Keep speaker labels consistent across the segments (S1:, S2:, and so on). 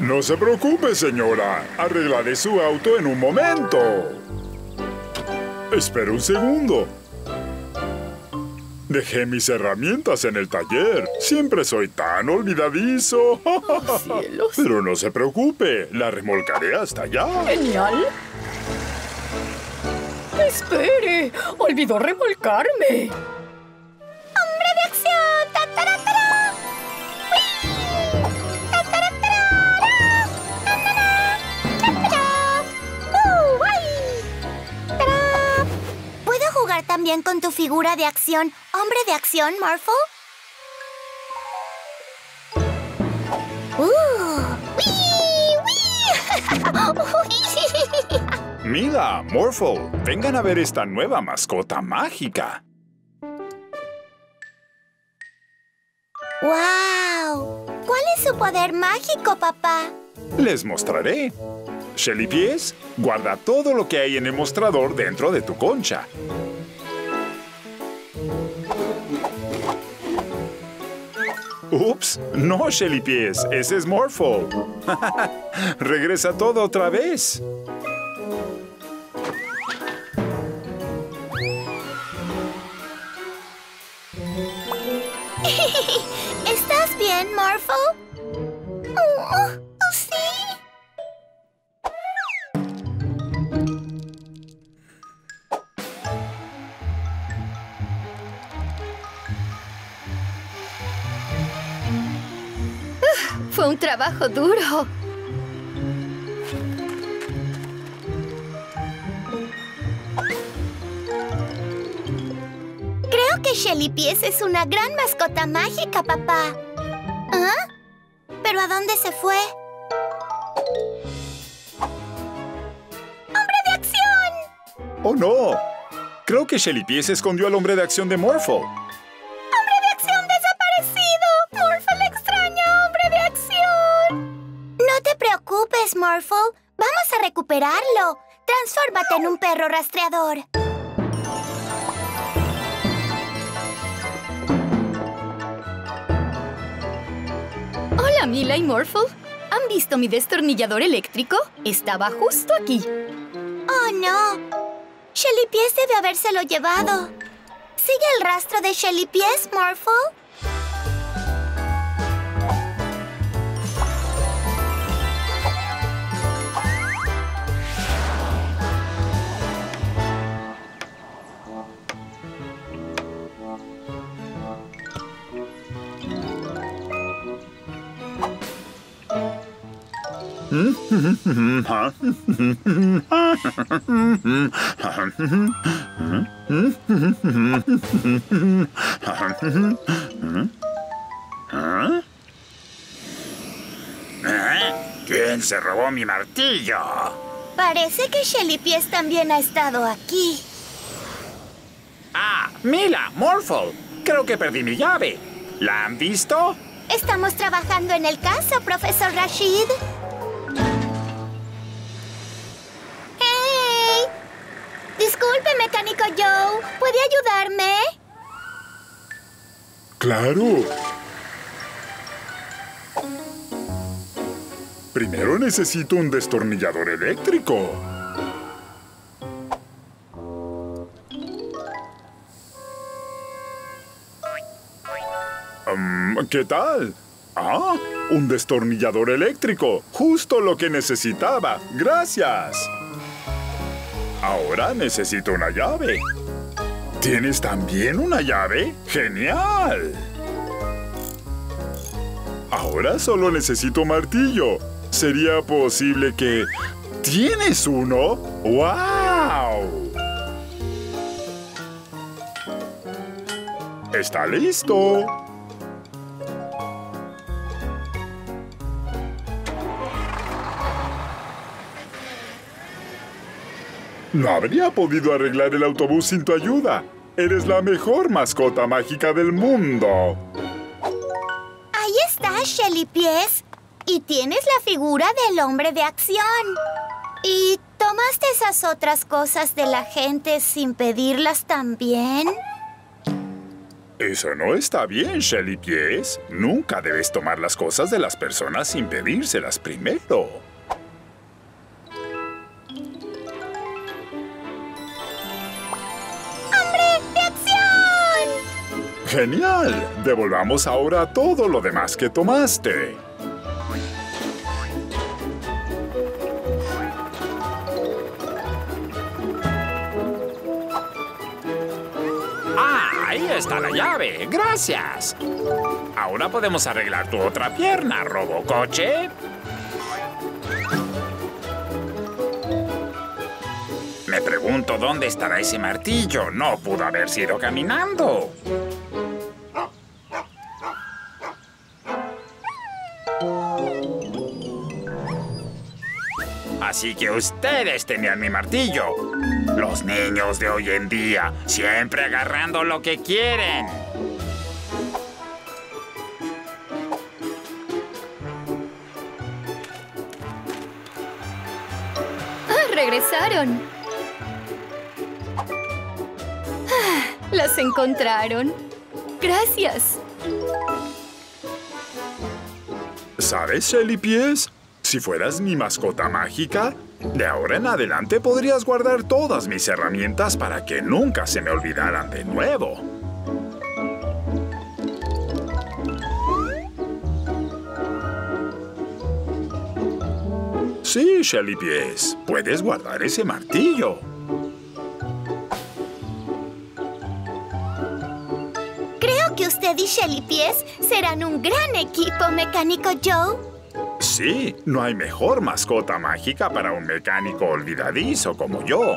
S1: No se preocupe, señora. Arreglaré su auto en un momento. Espera un segundo. Dejé mis herramientas en el taller. Siempre soy tan olvidadizo.
S2: cielos.
S1: Pero no se preocupe. La remolcaré hasta allá.
S2: Genial. Espere, olvidó remolcarme.
S3: También con tu figura de acción, hombre de acción, Morphle? ¡Uh!
S1: Mira, Morphle, vengan a ver esta nueva mascota mágica.
S3: ¡Wow! ¿Cuál es su poder mágico, papá?
S1: Les mostraré. Shelly Pies, guarda todo lo que hay en el mostrador dentro de tu concha. Ups, no, Shelly Pies, ese es Morphle. Regresa todo otra vez.
S4: Trabajo duro.
S3: Creo que Shelly Pies es una gran mascota mágica, papá. ¿Ah? ¿Pero a dónde se fue? ¡Hombre de acción!
S1: ¡Oh, no! Creo que Shelly Pies escondió al hombre de acción de Morphle.
S3: Morphle. Vamos a recuperarlo. Transfórmate en un perro rastreador.
S4: Hola, Mila y Morphle. ¿Han visto mi destornillador eléctrico? Estaba justo aquí.
S3: ¡Oh, no! Shelly Pies debe habérselo llevado. ¿Sigue el rastro de Shelly Pies, Morphle?
S1: ¿Quién se robó mi martillo?
S3: Parece que Shelly Pies también ha estado aquí.
S1: Ah, Mila, Morphle. Creo que perdí mi llave. ¿La han visto?
S3: Estamos trabajando en el caso, profesor Rashid.
S1: Claro. Primero necesito un destornillador eléctrico. ¿Qué tal? Ah, un destornillador eléctrico. Justo lo que necesitaba. Gracias. Ahora necesito una llave. ¿Tienes también una llave? ¡Genial! Ahora solo necesito martillo. ¿Sería posible que... ¿Tienes uno? ¡Wow! Está listo. No habría podido arreglar el autobús sin tu ayuda. Eres la mejor mascota mágica del mundo.
S3: Ahí está, Shelly Pies. Y tienes la figura del hombre de acción. ¿Y tomaste esas otras cosas de la gente sin pedirlas también?
S1: Eso no está bien, Shelly Pies. Nunca debes tomar las cosas de las personas sin pedírselas primero. ¡Genial! Devolvamos ahora todo lo demás que tomaste.
S5: Ah, ahí está la llave. Gracias. Ahora podemos arreglar tu otra pierna, robocoche. Me pregunto dónde estará ese martillo. No pudo haber sido caminando. Así que ustedes tenían mi martillo. Los niños de hoy en día, siempre agarrando lo que quieren.
S3: Ah, regresaron. Ah, las encontraron. Gracias.
S1: ¿Sabes, Shelly Pies? Si fueras mi mascota mágica, de ahora en adelante podrías guardar todas mis herramientas para que nunca se me olvidaran de nuevo. Sí, Shelly Pies, puedes guardar ese martillo.
S6: Creo que usted y Shelly Pies serán un gran equipo, mecánico Joe.
S1: Sí, no hay mejor mascota mágica para un mecánico olvidadizo como yo.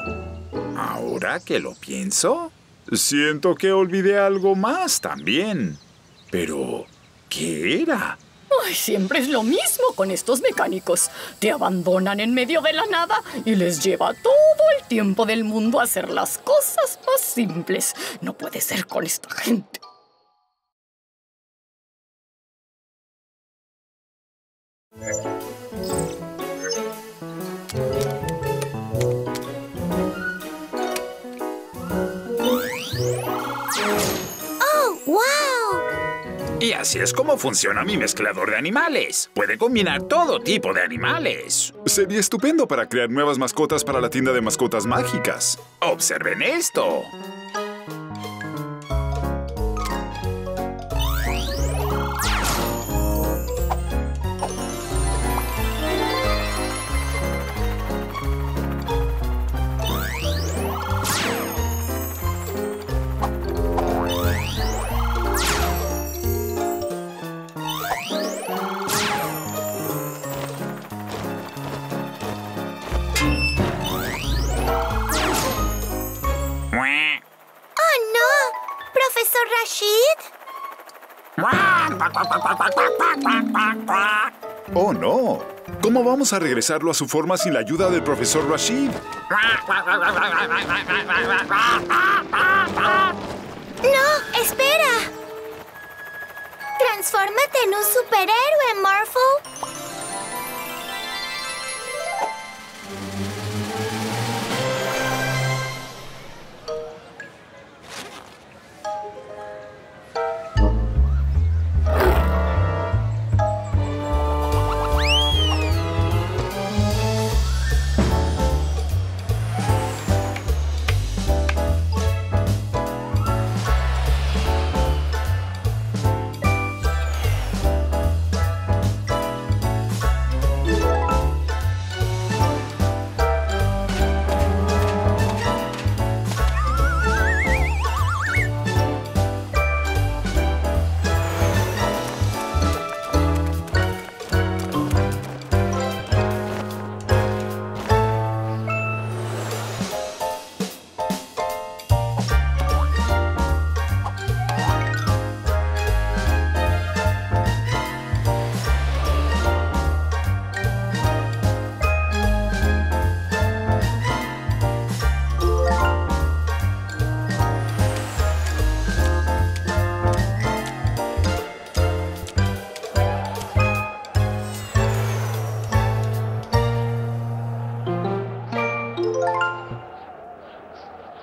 S1: Ahora que lo pienso, siento que olvidé algo más también. Pero, ¿qué era?
S4: Ay, siempre es lo mismo con estos mecánicos. Te abandonan en medio de la nada y les lleva todo el tiempo del mundo hacer las cosas más simples. No puede ser con esta gente.
S5: Y así es como funciona mi mezclador de animales. Puede combinar todo tipo de animales.
S1: Sería estupendo para crear nuevas mascotas para la tienda de mascotas mágicas.
S5: Observen esto.
S1: Vamos a regresarlo a su forma sin la ayuda del profesor Rashid?
S6: ¡No! ¡Espera! ¡Transfórmate en un superhéroe, Morphle!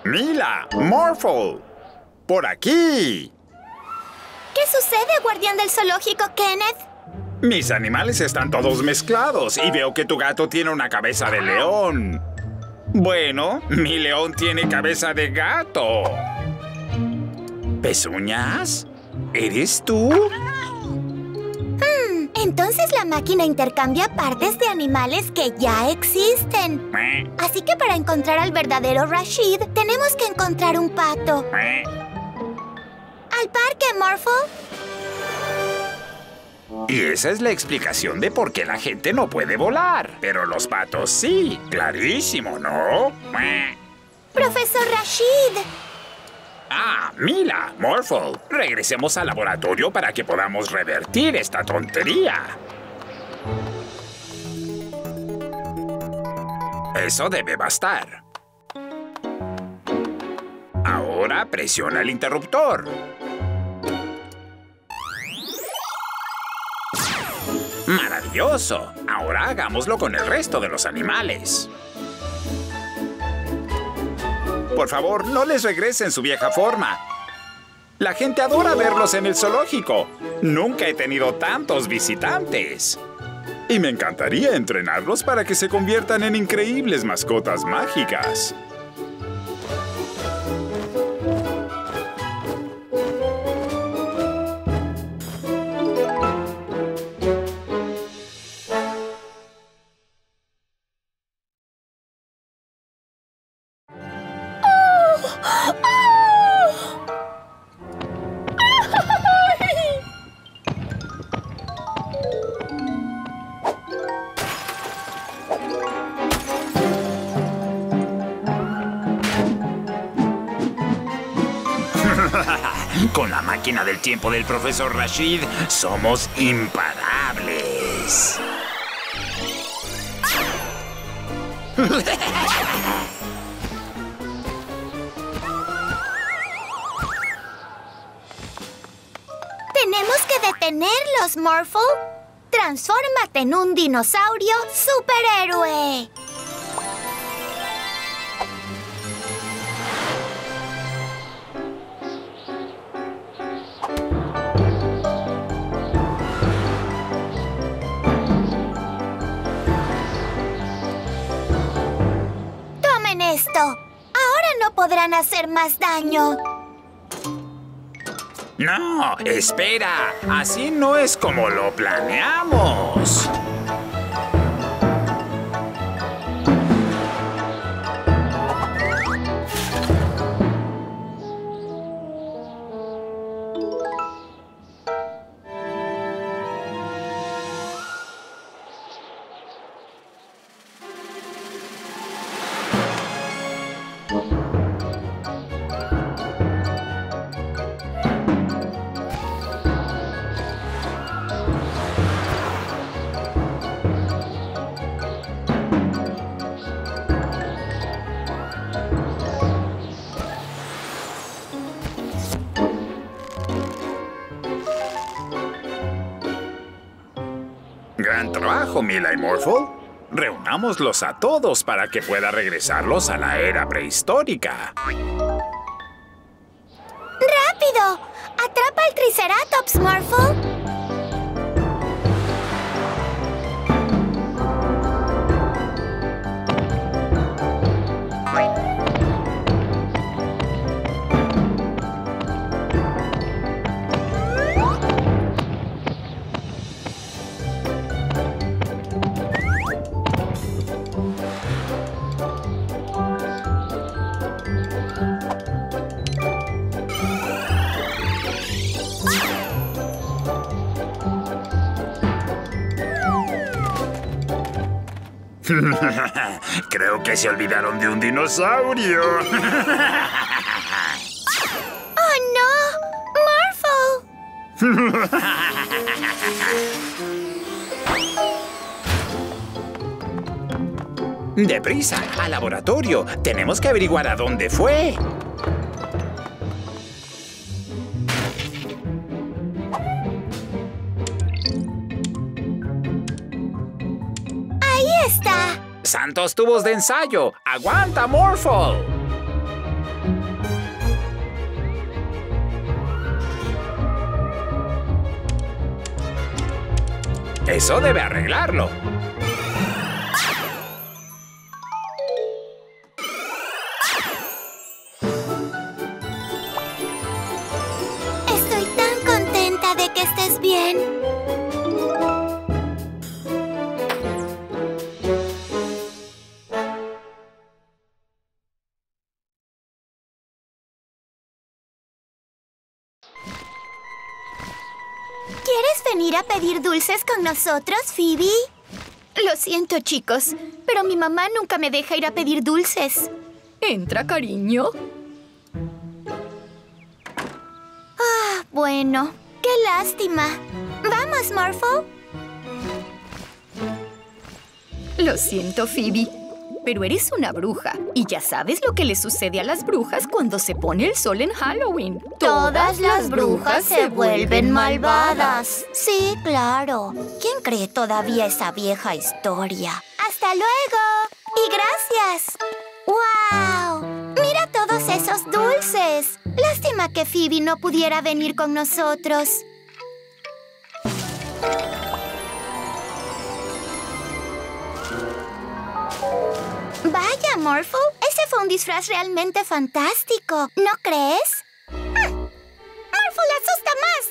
S5: Mila, Morphle, por aquí.
S3: sucede, guardián del zoológico, Kenneth?
S1: Mis animales están todos mezclados y veo que tu gato tiene una cabeza de león. Bueno, mi león tiene cabeza de gato. ¿Pezuñas? ¿Eres tú?
S3: Entonces la máquina intercambia partes de animales que ya existen. Así que para encontrar al verdadero Rashid, tenemos que encontrar un pato. ¿Al parque, Morphle?
S1: Y esa es la explicación de por qué la gente no puede volar. Pero los patos sí. Clarísimo, ¿no?
S3: Profesor Rashid.
S1: Ah, Mila, Morphle. Regresemos al laboratorio para que podamos revertir esta tontería. Eso debe bastar. Ahora presiona el interruptor. ¡Maravilloso! Ahora hagámoslo con el resto de los animales. Por favor, no les regresen su vieja forma. La gente adora verlos en el zoológico. Nunca he tenido tantos visitantes. Y me encantaría entrenarlos para que se conviertan en increíbles mascotas mágicas. Máquina del tiempo del profesor Rashid, somos imparables.
S3: Tenemos que detenerlos, Morphle. Transfórmate en un dinosaurio superhéroe. Hacer más daño.
S1: No, espera. Así no es como lo planeamos. Reunámoslos a todos para que pueda regresarlos a la era prehistórica.
S3: ¡Rápido! ¡Atrapa al Triceratops, Morphle!
S1: Creo que se olvidaron de un dinosaurio.
S3: ¡Oh, no! ¡Morphle!
S1: Deprisa, al laboratorio. Tenemos que averiguar a dónde fue. santos tubos de ensayo! ¡Aguanta, Morphle! Eso debe arreglarlo.
S3: A pedir dulces con nosotros, Phoebe?
S4: Lo siento, chicos, pero mi mamá nunca me deja ir a pedir dulces.
S7: Entra, cariño.
S3: Ah, bueno, qué lástima. Vamos, Morphle.
S4: Lo siento, Phoebe, pero eres una bruja y ya sabes lo que le sucede a las brujas cuando se pone el sol en Halloween.
S3: Todas las brujas se vuelven malvadas. Sí, claro. ¿Quién cree todavía esa vieja historia? ¡Hasta luego! ¡Y gracias! ¡Wow! ¡Mira todos esos dulces! Lástima que Phoebe no pudiera venir con nosotros. Vaya, Morphle, ese fue un disfraz realmente fantástico, ¿no crees? ¡Ah! ¡Morphle asusta más!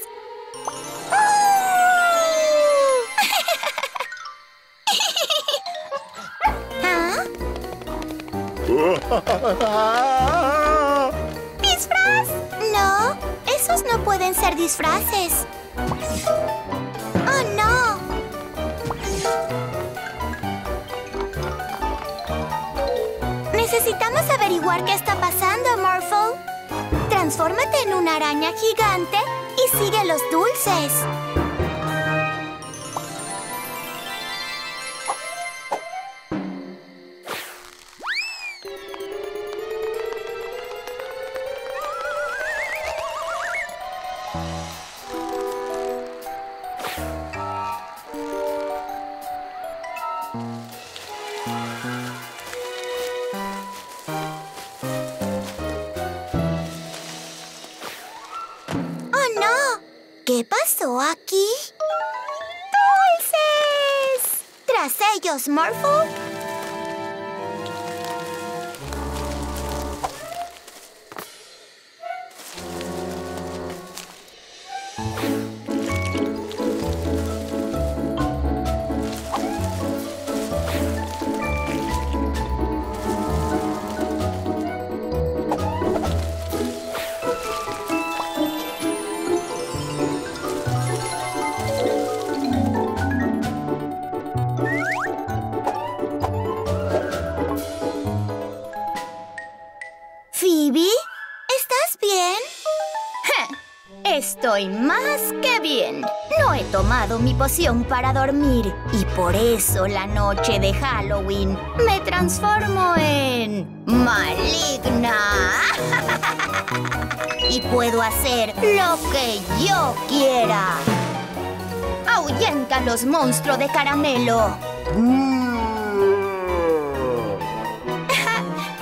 S3: ¿Ah? ¿Disfraz? No, esos no pueden ser disfraces. ¡Oh, no! Averiguar qué está pasando, Morphle. Transfórmate en una araña gigante y sigue los dulces.
S4: Tomado mi poción para dormir y por eso la noche de Halloween me transformo en maligna. y puedo hacer lo que yo quiera. Ahuyéntalos, monstruo de caramelo.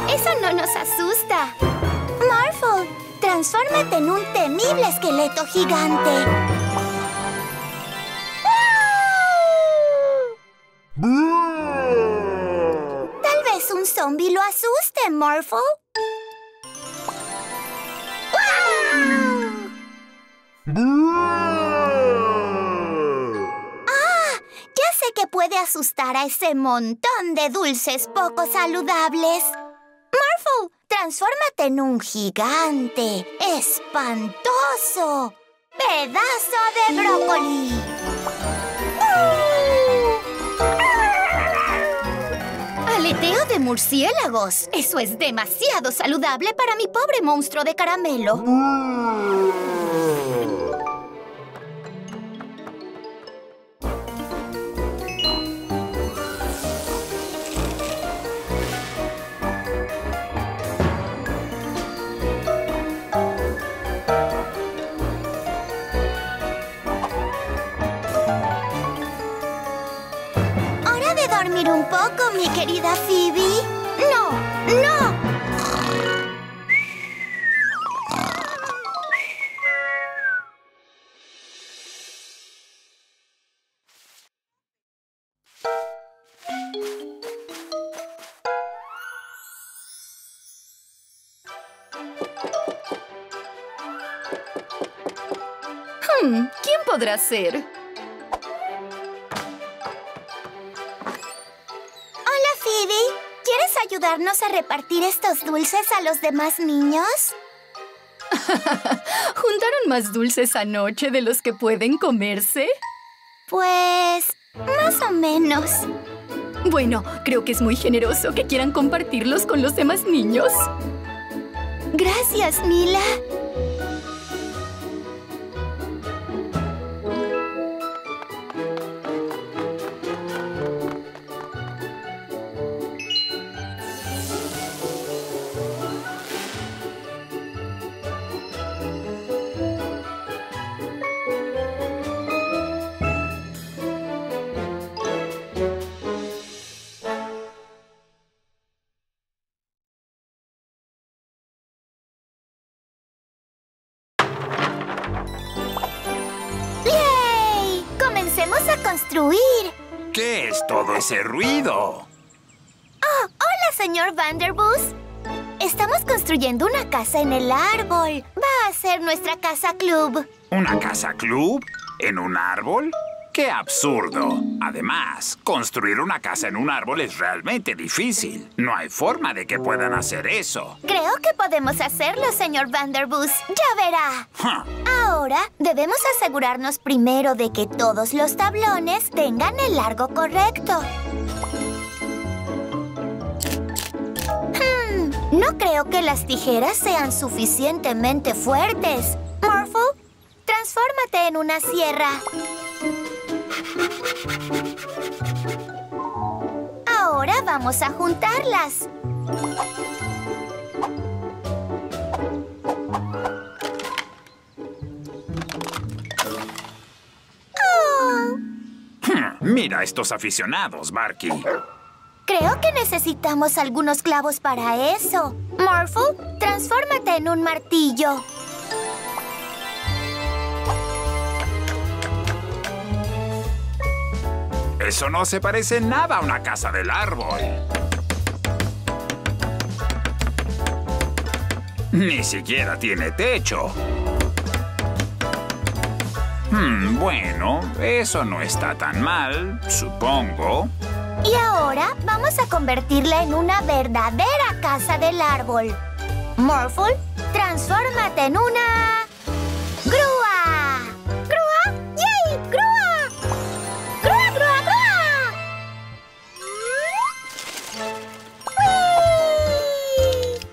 S3: Eso no nos asusta. Morphle, transfórmate en un temible esqueleto gigante. Morphle. ¡Ah! Ya sé que puede asustar a ese montón de dulces poco saludables. Morphle, transfórmate en un gigante espantoso. Pedazo de brócoli.
S4: Aleteo de murciélagos. Eso es demasiado saludable para mi pobre monstruo de caramelo.
S3: Hora querida Phoebe? ¡No! ¡No!
S4: Hmm, ¿Quién podrá ser?
S3: Ayudarnos a repartir estos dulces a los demás niños?
S4: ¿Juntaron más dulces anoche de los que pueden comerse?
S3: Pues... más o menos.
S4: Bueno, creo que es muy generoso que quieran compartirlos con los demás niños.
S3: Gracias, Mila. Vanderbus. Estamos construyendo una casa en el árbol. Va a ser nuestra casa club.
S1: ¿Una casa club? ¿En un árbol? ¡Qué absurdo! Además, construir una casa en un árbol es realmente difícil. No hay forma de que puedan hacer eso.
S3: Creo que podemos hacerlo, señor Vanderbus. Ya verá. Ahora debemos asegurarnos primero de que todos los tablones tengan el largo correcto. No creo que las tijeras sean suficientemente fuertes. Morphle, transfórmate en una sierra. Ahora vamos a juntarlas.
S1: Mira a estos aficionados, Barky.
S3: Creo que necesitamos algunos clavos para eso. Morphle, transfórmate en un martillo.
S1: Eso no se parece nada a una casa del árbol. Ni siquiera tiene techo. Hmm, bueno, eso no está tan mal, supongo.
S3: Y ahora vamos a convertirla en una verdadera casa del árbol. Morphle, transfórmate en una... ¡Grúa! ¡Grúa! ¡Yay! ¡Grúa! ¡Grúa, grúa, grúa!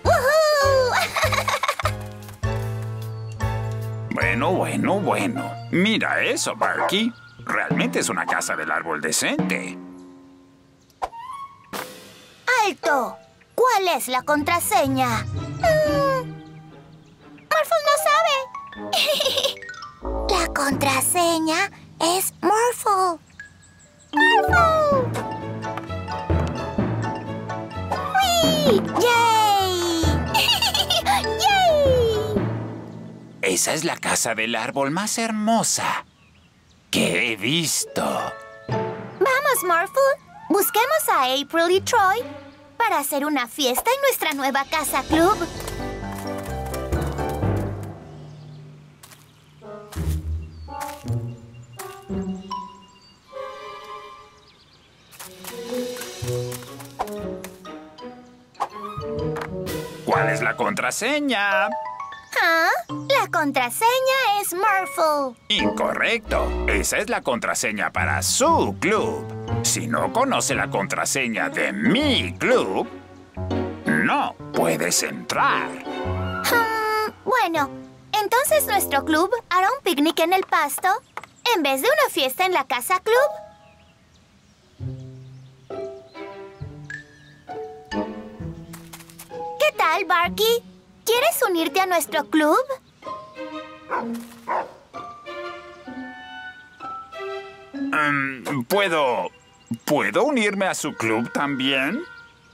S1: Bueno, bueno, bueno. Mira eso, Barky. Realmente es una casa del árbol decente.
S3: ¡Alto! ¿Cuál es la contraseña? Mm, Morphle no sabe. la contraseña es Morphle. ¡Morphle! ¡Wii! ¡Yay! ¡Yay!
S1: Esa es la casa del árbol más hermosa que he visto.
S3: Vamos, Morphle. Busquemos a April y Troy para hacer una fiesta en nuestra nueva casa club.
S1: ¿Cuál es la contraseña?
S3: ¿Ah? La contraseña es Morphle.
S1: Incorrecto. Esa es la contraseña para su club. Si no conoce la contraseña de mi club, no puedes entrar.
S3: Hmm, bueno, entonces nuestro club hará un picnic en el pasto en vez de una fiesta en la casa club. ¿Qué tal, Barky? ¿Quieres unirte a nuestro club?
S1: Mm, ¿Puedo... ¿Puedo unirme a su club también?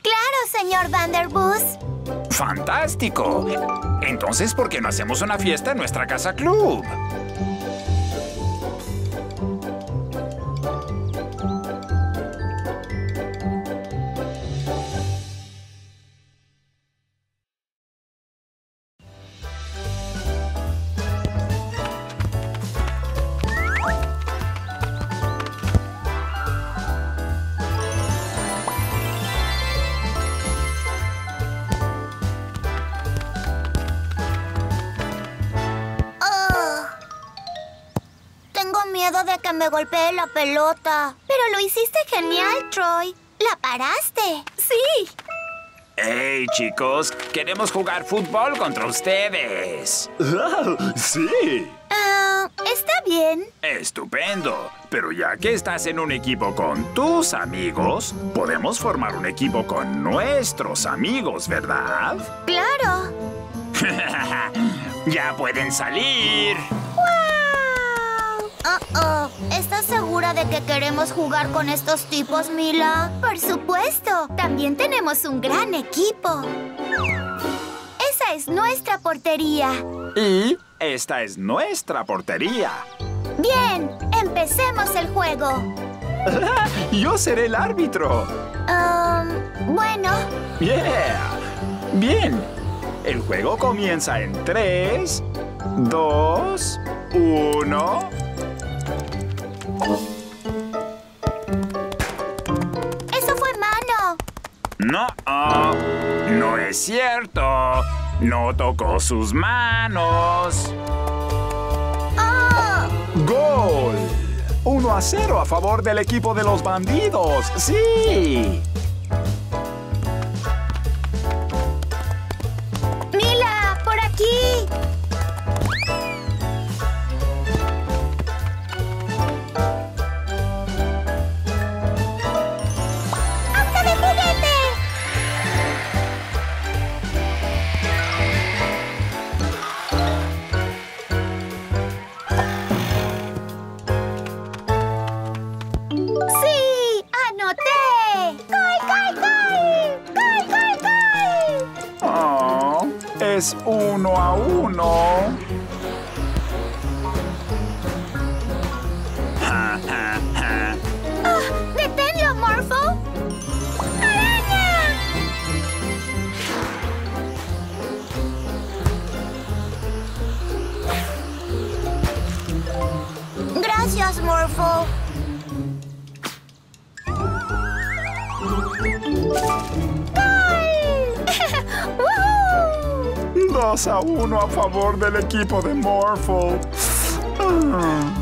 S3: Claro, señor Vanderbus.
S1: ¡Fantástico! Entonces, ¿por qué no hacemos una fiesta en nuestra casa club?
S3: Me golpeé la pelota. Pero lo hiciste genial, Troy. La paraste.
S4: Sí.
S5: ¡Hey, chicos! Queremos jugar fútbol contra ustedes.
S1: sí.
S3: Ah, está bien.
S5: Estupendo. Pero ya que estás en un equipo con tus amigos, podemos formar un equipo con nuestros amigos, ¿verdad?
S3: Claro.
S5: ya pueden salir.
S3: Oh, oh. ¿Estás segura de que queremos jugar con estos tipos, Mila? Por supuesto. También tenemos un gran equipo. Esa es nuestra portería.
S5: Y esta es nuestra portería.
S3: Bien, empecemos el juego.
S1: Yo seré el árbitro.
S3: Um, bueno,
S1: Yeah. Bien. El juego comienza en 3, 2, 1.
S5: Es cierto. No tocó sus manos.
S1: ¡Gol! 1 a 0 a favor del equipo de los bandidos. ¡Sí! 2 a 1 a favor del equipo de Morphle. Ah.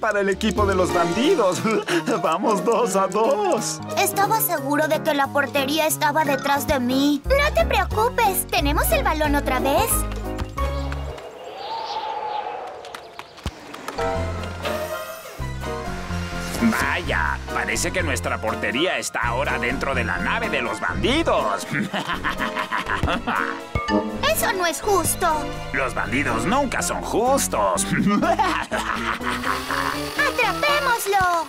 S1: Para el equipo de los bandidos. Vamos 2 a 2.
S3: Estaba seguro de que la portería estaba detrás de mí. No te preocupes, ¿tenemos el balón otra vez?
S5: Vaya, parece que nuestra portería está ahora dentro de la nave de los bandidos.
S3: Eso no es justo.
S5: Los bandidos nunca son justos.
S3: ¡Atrapémoslo!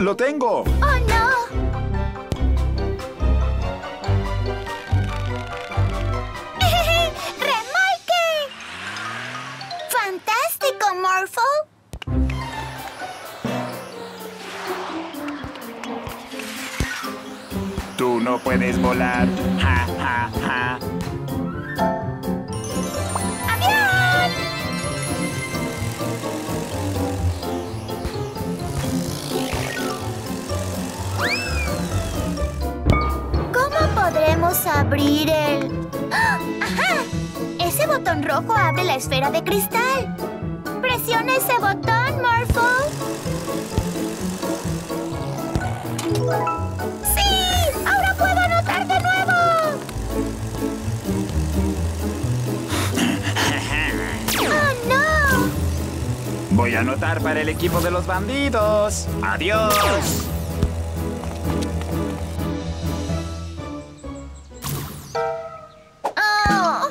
S1: ¡Lo tengo!
S3: ¡Oh, no!
S5: No puedes volar. Ja, ja, ja.
S3: ¡Avión! ¿Cómo podremos abrir el...? ¡Ah! ¡Ajá! Ese botón rojo abre la esfera de cristal. Presiona ese botón, Morphle.
S5: Voy a anotar para el equipo de los bandidos. Adiós.
S3: ¡Oh!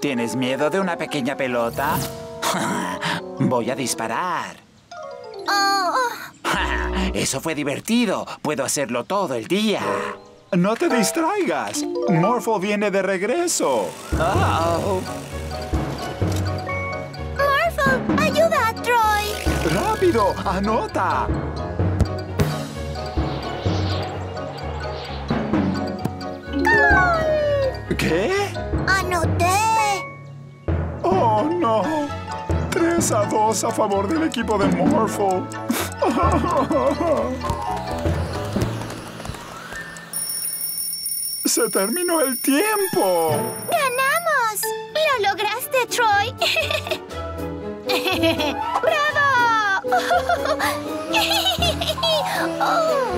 S5: ¿Tienes miedo de una pequeña pelota? Voy a disparar.
S3: ¡Oh!
S5: Eso fue divertido. Puedo hacerlo todo el día.
S1: No te distraigas. Morphle viene de regreso.
S5: Oh.
S1: ¡Rápido! ¡Anota!
S3: ¡Gol!
S1: ¿Qué?
S3: Anoté.
S1: Oh, no. 3 a 2 a favor del equipo de Morphle. Se terminó el tiempo.
S3: ¡Ganamos! ¡Lo lograste, Troy! oh.